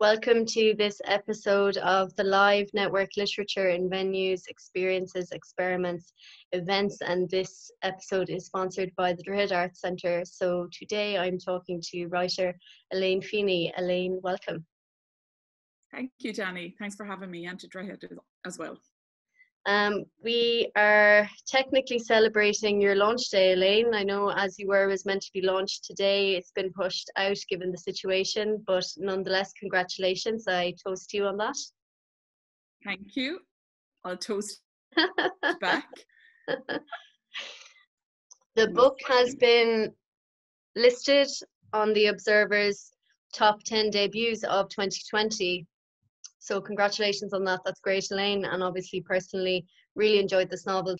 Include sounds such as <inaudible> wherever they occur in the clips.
Welcome to this episode of the Live Network Literature in Venues, Experiences, Experiments, Events, and this episode is sponsored by the Droichead Arts Centre. So today I'm talking to writer Elaine Feeney. Elaine, welcome. Thank you, Dani. Thanks for having me and to Droichead as well. Um, we are technically celebrating your launch day, Elaine. I know As You Were was meant to be launched today. It's been pushed out given the situation, but nonetheless, congratulations. I toast you on that. Thank you. I'll toast <laughs> back. the book has been listed on the Observer's top 10 debuts of 2020 so congratulations on that. That's great, Elaine. And obviously, personally, really enjoyed this novel.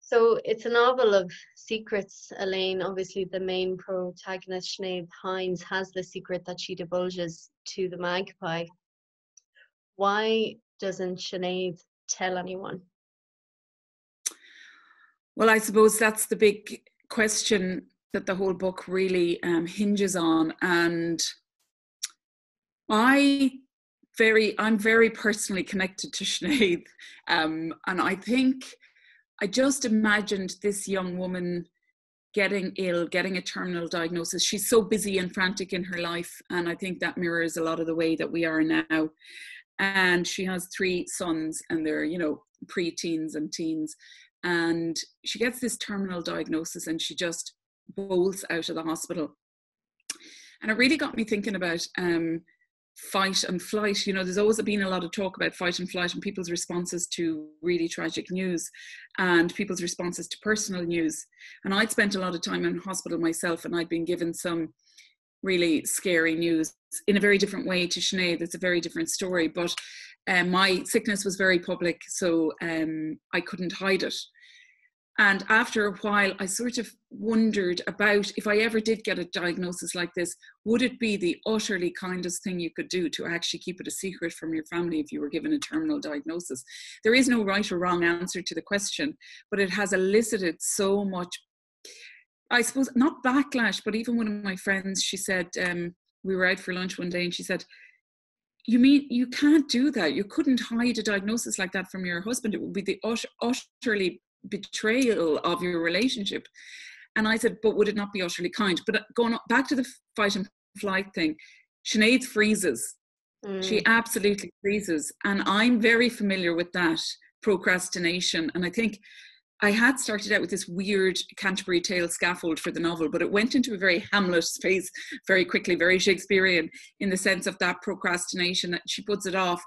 So it's a novel of secrets, Elaine. Obviously, the main protagonist, Sinead Hines, has the secret that she divulges to the magpie. Why doesn't Sinead tell anyone? Well, I suppose that's the big question that the whole book really um, hinges on. And I very i'm very personally connected to <laughs> Sinead um, and i think i just imagined this young woman getting ill getting a terminal diagnosis. She's so busy and frantic in her life and i think that mirrors a lot of the way that we are now. And she has three sons and they're you know pre-teens and teens. And she gets this terminal diagnosis and she just bolts out of the hospital. And it really got me thinking about um, fight and flight. You know, there's always been a lot of talk about fight and flight and people's responses to really tragic news and people's responses to personal news. And I'd spent a lot of time in hospital myself and I'd been given some really scary news in a very different way to Sinead. It's a very different story, but um, my sickness was very public, so um, I couldn't hide it. And after a while, I sort of wondered about if I ever did get a diagnosis like this, would it be the utterly kindest thing you could do to actually keep it a secret from your family if you were given a terminal diagnosis? There is no right or wrong answer to the question, but it has elicited so much, I suppose, not backlash, but even one of my friends, she said, um, we were out for lunch one day and she said, you mean you can't do that? You couldn't hide a diagnosis like that from your husband. It would be the utterly betrayal of your relationship. And I said, but would it not be utterly kind? But uh, going back to the fight and flight thing, Sinead freezes. Mm. She absolutely freezes. And I'm very familiar with that procrastination. And I think I had started out with this weird Canterbury Tale scaffold for the novel, but it went into a very Hamlet space very quickly, very Shakespearean in the sense of that procrastination that she puts it off.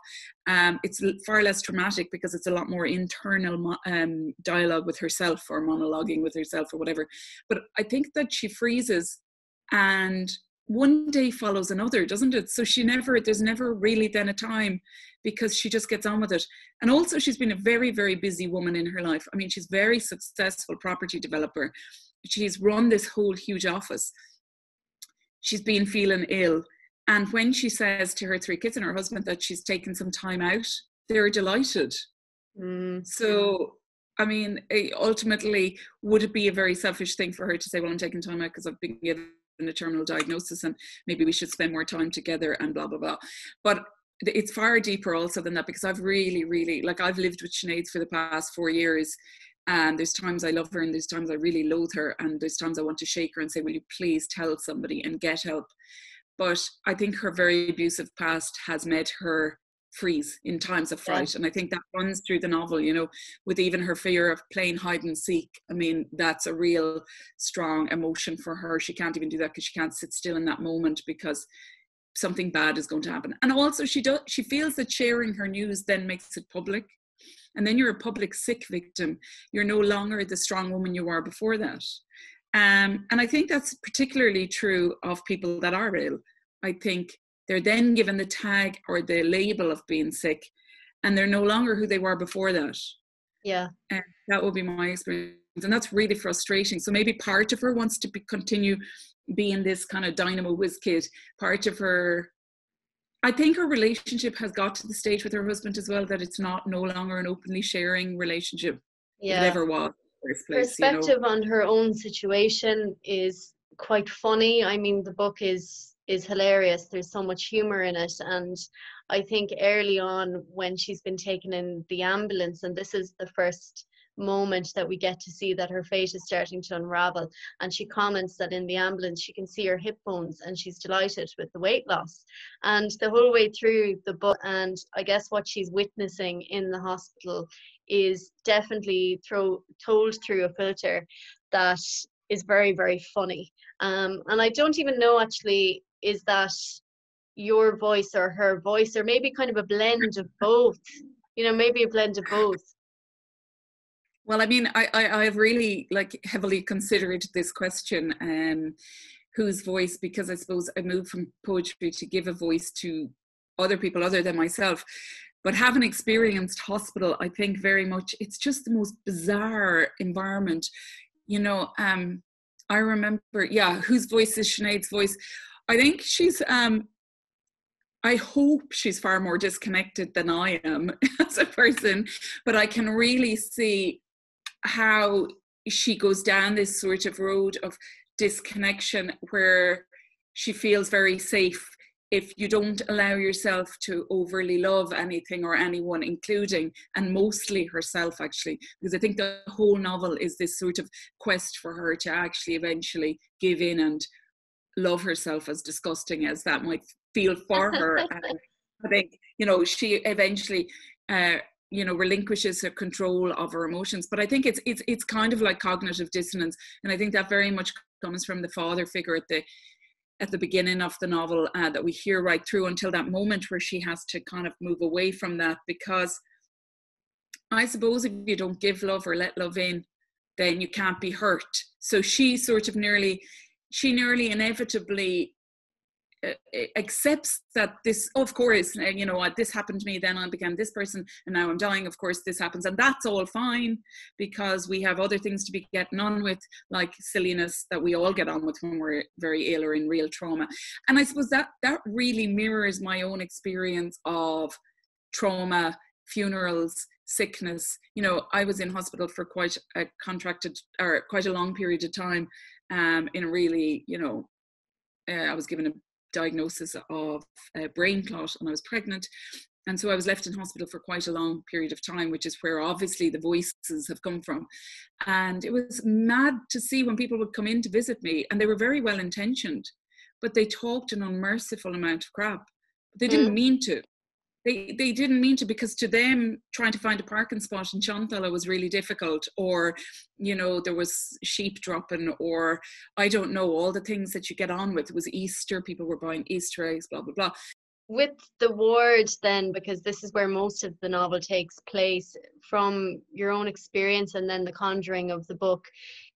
Um, it's far less traumatic because it's a lot more internal um, dialogue with herself or monologuing with herself or whatever. But I think that she freezes and one day follows another, doesn't it? So she never, there's never really then a time because she just gets on with it. And also, she's been a very, very busy woman in her life. I mean, she's very successful property developer. She's run this whole huge office. She's been feeling ill. And when she says to her three kids and her husband that she's taken some time out, they're delighted. Mm. So, I mean, ultimately, would it be a very selfish thing for her to say, Well, I'm taking time out because I've been given a terminal diagnosis and maybe we should spend more time together and blah, blah, blah. But it's far deeper also than that because I've really, really like I've lived with Sinead for the past four years. And there's times I love her and there's times I really loathe her. And there's times I want to shake her and say, Will you please tell somebody and get help? But I think her very abusive past has made her freeze in times of fright. Yeah. And I think that runs through the novel, you know, with even her fear of playing hide and seek. I mean, that's a real strong emotion for her. She can't even do that because she can't sit still in that moment because something bad is going to happen. And also she does she feels that sharing her news then makes it public. And then you're a public sick victim. You're no longer the strong woman you were before that. Um, and I think that's particularly true of people that are ill. I think they're then given the tag or the label of being sick, and they're no longer who they were before that. Yeah. And that would be my experience. And that's really frustrating. So maybe part of her wants to be, continue being this kind of dynamo whiz kid, part of her I think her relationship has got to the stage with her husband as well that it's not no longer an openly sharing relationship. Yeah. It ever was. Place, Perspective you know. on her own situation is quite funny. I mean, the book is is hilarious. There's so much humor in it. And I think early on, when she's been taken in the ambulance, and this is the first moment that we get to see that her fate is starting to unravel. And she comments that in the ambulance she can see her hip bones and she's delighted with the weight loss. And the whole way through the book, and I guess what she's witnessing in the hospital is definitely throw, told through a filter that is very, very funny. Um, and I don't even know actually, is that your voice or her voice, or maybe kind of a blend of both? You know, maybe a blend of both. Well, I mean, I, I I've really like heavily considered this question, um, whose voice, because I suppose I moved from poetry to give a voice to other people other than myself. But having experienced hospital, I think very much it's just the most bizarre environment. You know, um, I remember, yeah, whose voice is Sinead's voice? I think she's um, I hope she's far more disconnected than I am <laughs> as a person, but I can really see how she goes down this sort of road of disconnection where she feels very safe if you don't allow yourself to overly love anything or anyone, including and mostly herself, actually, because I think the whole novel is this sort of quest for her to actually eventually give in and love herself, as disgusting as that might feel <laughs> for her. I think, you know, she eventually uh, you know relinquishes her control of her emotions. But i think it's it's it's kind of like cognitive dissonance. And i think that very much comes from the father figure at the at the beginning of the novel uh, that we hear right through until that moment where she has to kind of move away from that. Because i suppose if you don't give love or let love in then you can't be hurt. So she sort of nearly she nearly inevitably uh, accepts that this of course uh, you know what this happened to me then i became this person and now i'm dying of course this happens and that's all fine because we have other things to be getting on with like silliness that we all get on with when we're very ill or in real trauma. And i suppose that that really mirrors my own experience of trauma funerals sickness you know i was in hospital for quite a contracted or quite a long period of time um in a really you know uh, I was given a diagnosis of a brain clot and I was pregnant. And so I was left in hospital for quite a long period of time, which is where obviously the voices have come from. And it was mad to see when people would come in to visit me, and they were very well intentioned, but they talked an unmerciful amount of crap. But they didn't mm. mean to they they didn't mean to because to them trying to find a parking spot in Shantalla was really difficult or you know there was sheep dropping or I don't know all the things that you get on with it was Easter people were buying Easter eggs blah blah blah with the ward then because this is where most of the novel takes place from your own experience and then the conjuring of the book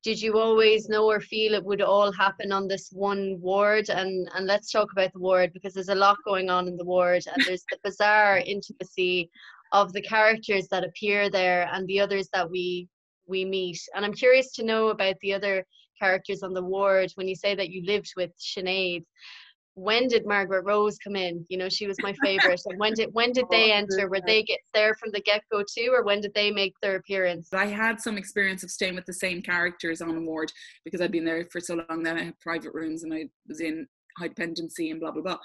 did you always know or feel it would all happen on this one ward and and let's talk about the ward because there's a lot going on in the ward and there's the bizarre <laughs> intimacy of the characters that appear there and the others that we we meet. And i'm curious to know about the other characters on the ward when you say that you lived with Sinead when did Margaret Rose come in? You know, she was my favorite. and when did when did <laughs> they oh, enter? Were they get there from the get go too, or when did they make their appearance? I had some experience of staying with the same characters on a ward because I'd been there for so long. Then I had private rooms and I was in high dependency and blah blah blah.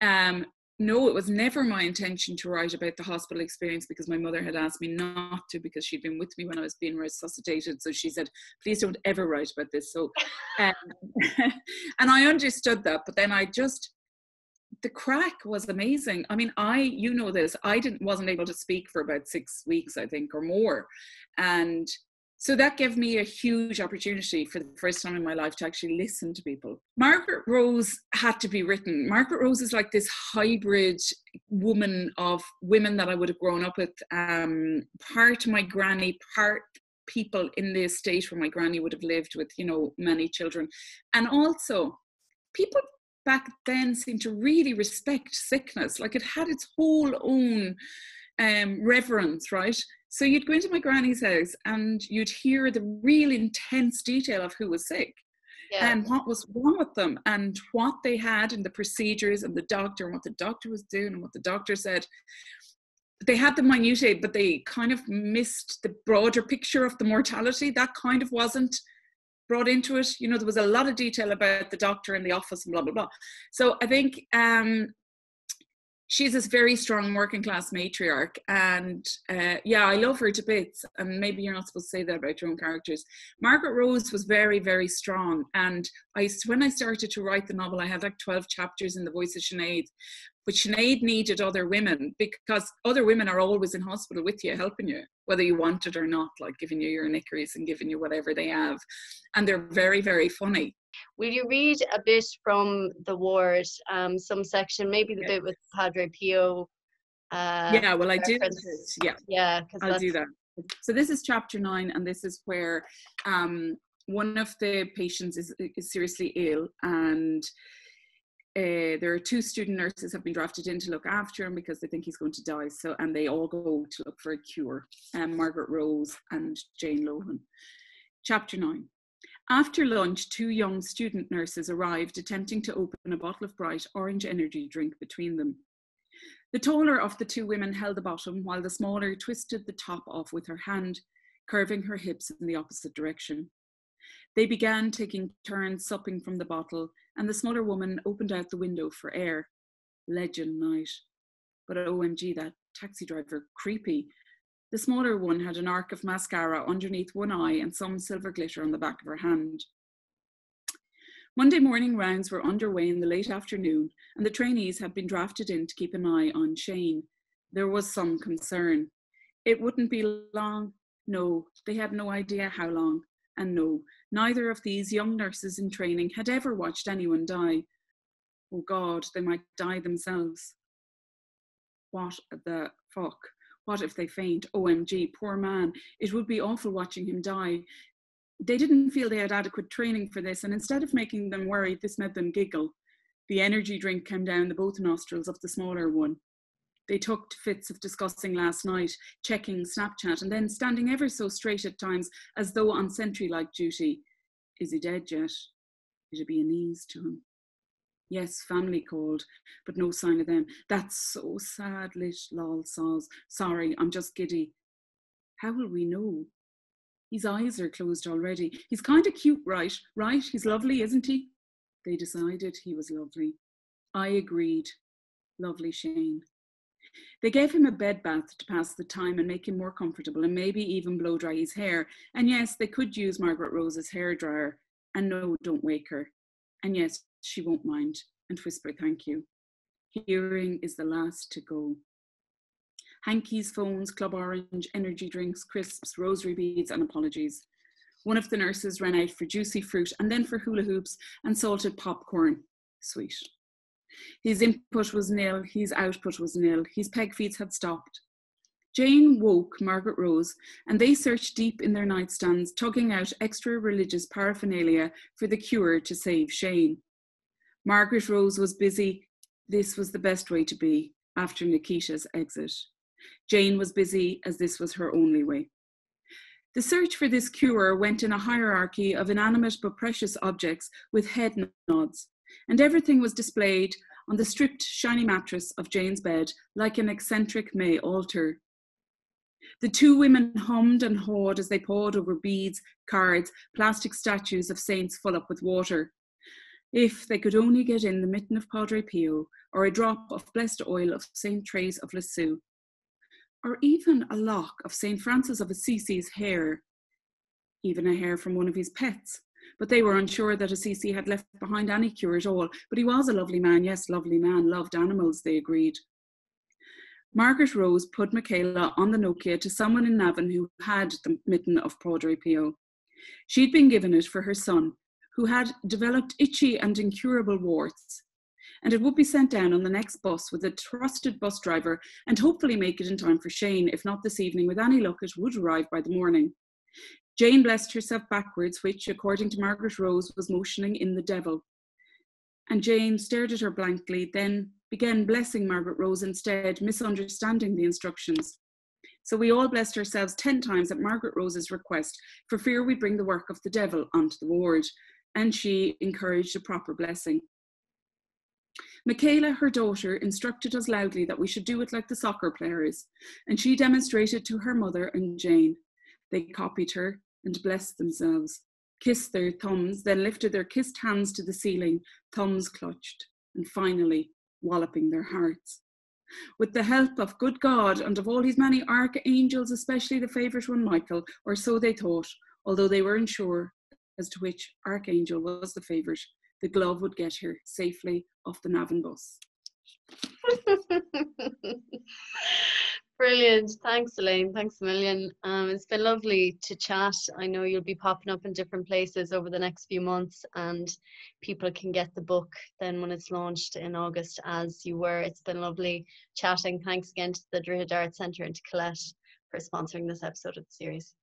Um, no, it was never my intention to write about the hospital experience because my mother had asked me not to because she'd been with me when I was being resuscitated. So she said, please don't ever write about this. So, <laughs> um, <laughs> and I understood that, but then I just, the crack was amazing. I mean, I, you know this, I didn't, wasn't able to speak for about six weeks, I think, or more. And so that gave me a huge opportunity for the first time in my life to actually listen to people. Margaret Rose had to be written. Margaret Rose is like this hybrid woman of women that I would have grown up with. Um, part my granny, part people in the estate where my granny would have lived with, you know, many children. And also, people back then seemed to really respect sickness. Like it had its whole own um, reverence, right? So you'd go into my granny's house and you'd hear the real intense detail of who was sick yeah. and what was wrong with them and what they had and the procedures and the doctor and what the doctor was doing and what the doctor said. They had the minutiae, but they kind of missed the broader picture of the mortality. That kind of wasn't brought into it. You know, there was a lot of detail about the doctor in the office and blah blah blah. So I think um, she's this very strong working class matriarch and uh, yeah i love her to bits and maybe you're not supposed to say that about your own characters. Margaret rose was very very strong and i when i started to write the novel i had like 12 chapters in the voice of Sinead but Sinead needed other women because other women are always in hospital with you helping you whether you want it or not like giving you your knickers and giving you whatever they have and they're very very funny Will you read a bit from the ward, um, some section, maybe the yeah. bit with Padre Pio? Uh, yeah, well, I did. Yeah, yeah, I'll do that. So this is chapter nine, and this is where um, one of the patients is, is seriously ill, and uh, there are two student nurses have been drafted in to look after him because they think he's going to die. So, and they all go to look for a cure. Um, Margaret Rose and Jane Lohan. Chapter nine. After lunch, two young student nurses arrived, attempting to open a bottle of bright orange energy drink between them. The taller of the two women held the bottom, while the smaller twisted the top off with her hand, curving her hips in the opposite direction. They began taking turns supping from the bottle, and the smaller woman opened out the window for air. Legend night. But OMG, that taxi driver, creepy. The smaller one had an arc of mascara underneath one eye and some silver glitter on the back of her hand. Monday morning rounds were underway in the late afternoon, and the trainees had been drafted in to keep an eye on Shane. There was some concern. It wouldn't be long. No, they had no idea how long. And no, neither of these young nurses in training had ever watched anyone die. Oh God, they might die themselves. What the fuck? What if they faint? OMG, poor man. It would be awful watching him die. They didn't feel they had adequate training for this, and instead of making them worried, this made them giggle. The energy drink came down the both nostrils of the smaller one. They took fits of discussing last night, checking Snapchat, and then standing ever so straight at times as though on sentry like duty. Is he dead yet? It'd be an ease to him. Yes, family called, but no sign of them. That's so sad, lit lol saws. Sorry, I'm just giddy. How will we know? His eyes are closed already. He's kind of cute, right? Right? He's lovely, isn't he? They decided he was lovely. I agreed. Lovely Shane. They gave him a bed bath to pass the time and make him more comfortable and maybe even blow dry his hair. And yes, they could use Margaret Rose's hair dryer. And no, don't wake her. And yes, she won't mind, and whisper thank you. Hearing is the last to go. Hankies, phones, Club Orange, energy drinks, crisps, rosary beads, and apologies. One of the nurses ran out for juicy fruit and then for hula hoops and salted popcorn. Sweet. His input was nil, his output was nil, his peg feeds had stopped. Jane woke Margaret Rose, and they searched deep in their nightstands, tugging out extra religious paraphernalia for the cure to save Shane. Margaret Rose was busy. This was the best way to be after Nikita's exit. Jane was busy as this was her only way. The search for this cure went in a hierarchy of inanimate but precious objects with head nods, and everything was displayed on the stripped, shiny mattress of Jane's bed like an eccentric May altar. The two women hummed and hawed as they pawed over beads, cards, plastic statues of saints full up with water, if they could only get in the mitten of Padre Pio, or a drop of blessed oil of St. Therese of Lisieux, or even a lock of St. Francis of Assisi's hair, even a hair from one of his pets. But they were unsure that Assisi had left behind any cure at all. But he was a lovely man, yes, lovely man, loved animals, they agreed. Margaret Rose put Michaela on the Nokia to someone in Navan who had the mitten of Padre Pio. She'd been given it for her son, who had developed itchy and incurable warts. And it would be sent down on the next bus with a trusted bus driver and hopefully make it in time for Shane. If not this evening, with any luck, it would arrive by the morning. Jane blessed herself backwards, which, according to Margaret Rose, was motioning in the devil. And Jane stared at her blankly, then began blessing Margaret Rose instead, misunderstanding the instructions. So we all blessed ourselves ten times at Margaret Rose's request, for fear we'd bring the work of the devil onto the ward and she encouraged a proper blessing. Michaela, her daughter, instructed us loudly that we should do it like the soccer players, and she demonstrated to her mother and Jane. They copied her and blessed themselves, kissed their thumbs, then lifted their kissed hands to the ceiling, thumbs clutched, and finally walloping their hearts. With the help of good God and of all his many archangels, especially the favourite one, Michael, or so they thought, although they weren't sure as to which archangel was the favourite, the glove would get her safely off the Navan bus. <laughs> Brilliant. Thanks, Elaine. Thanks a million. Um, it's been lovely to chat. I know you'll be popping up in different places over the next few months, and people can get the book then when it's launched in August, as you were. It's been lovely chatting. Thanks again to the Droichead Art Centre and to Colette for sponsoring this episode of the series.